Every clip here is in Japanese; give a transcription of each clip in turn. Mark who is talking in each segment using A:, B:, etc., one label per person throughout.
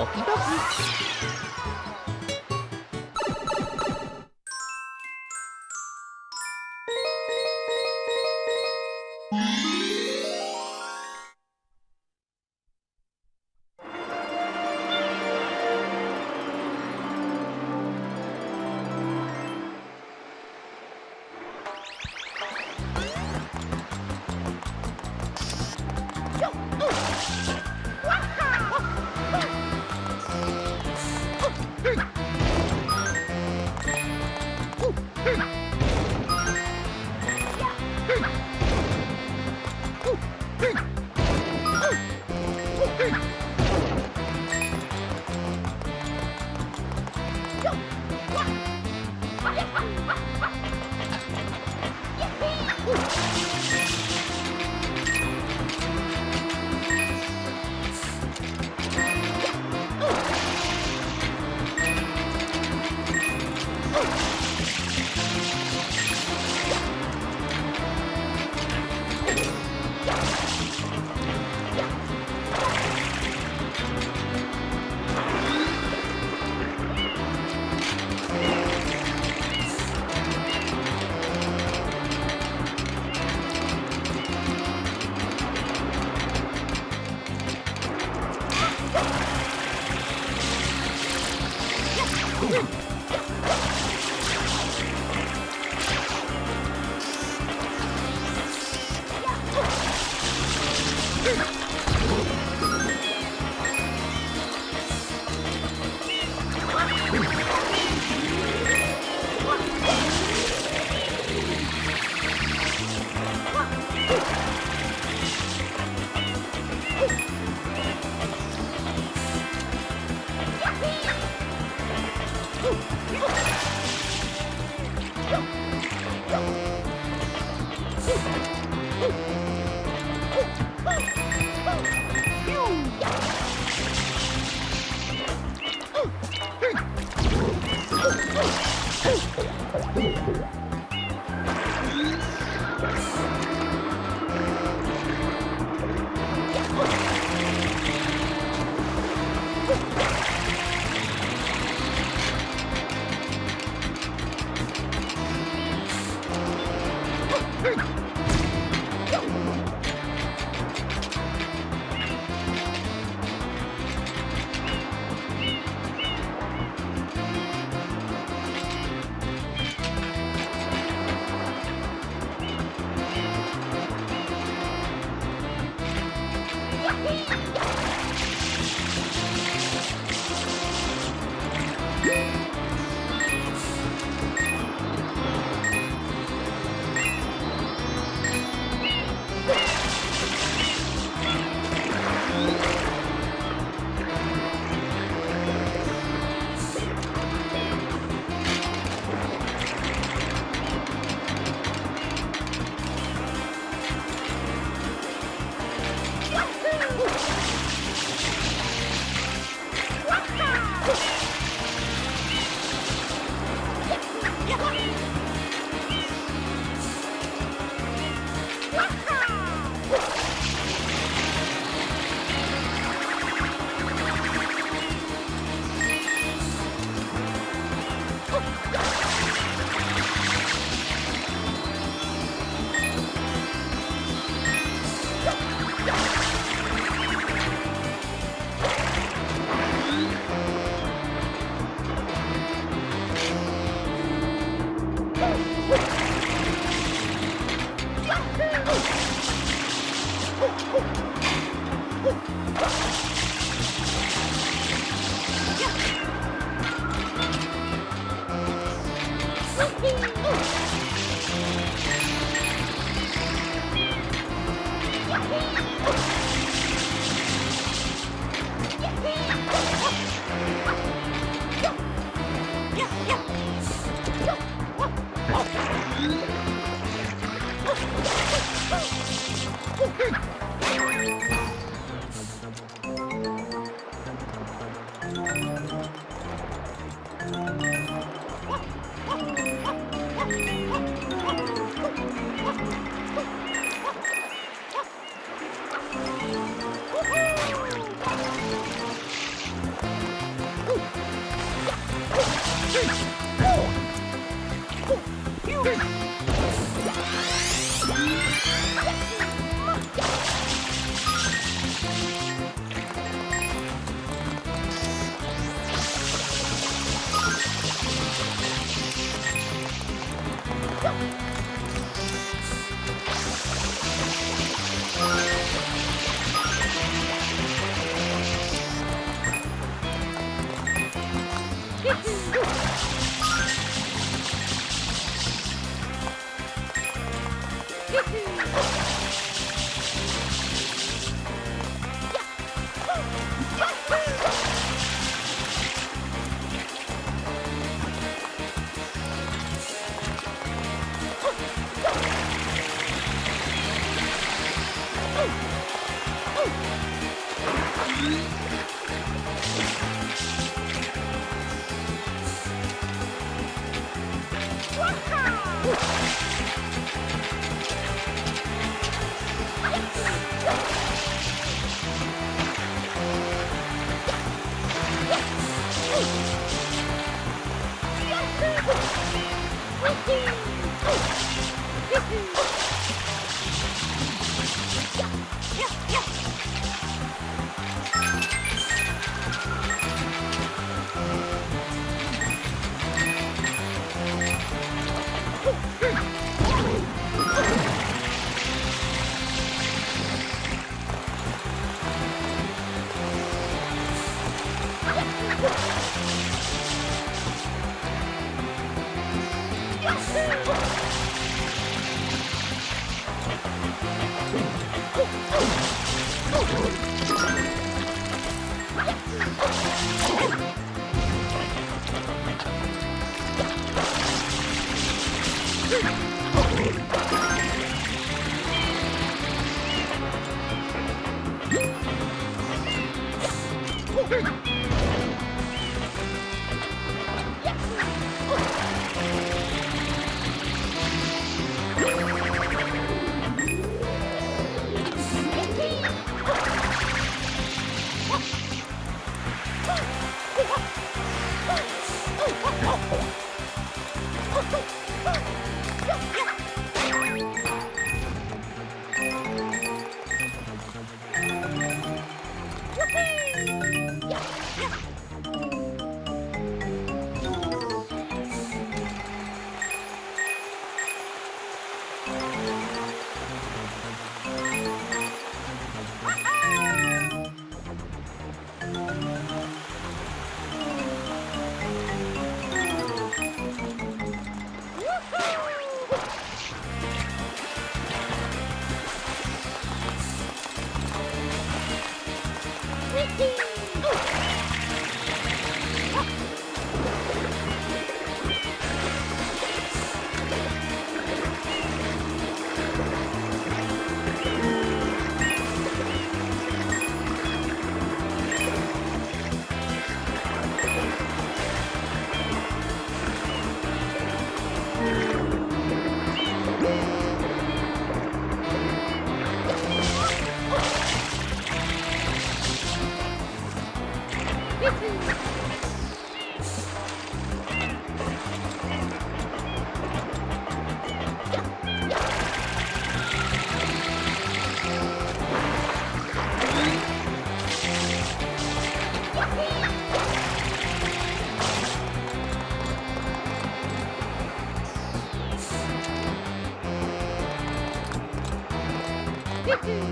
A: ドキドキ。Yippee! Woo! Oh! Hee-hee! Let's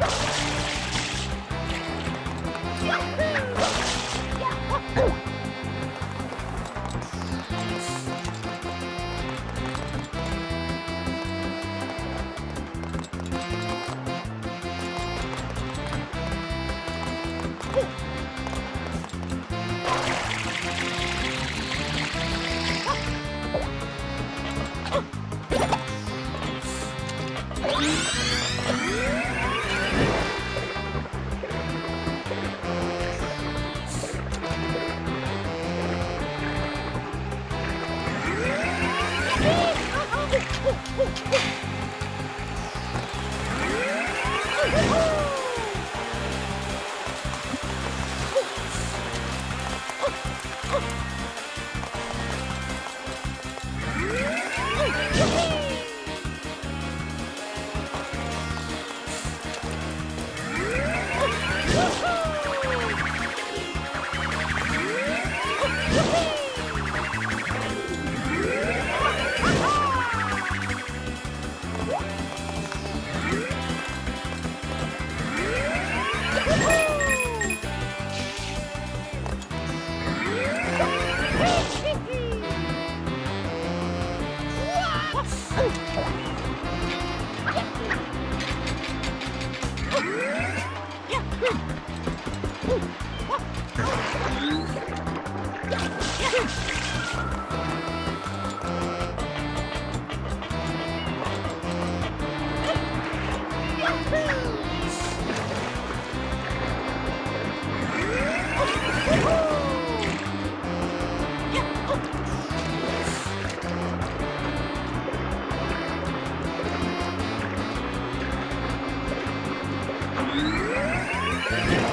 A: Let's go. Woo, Yeah.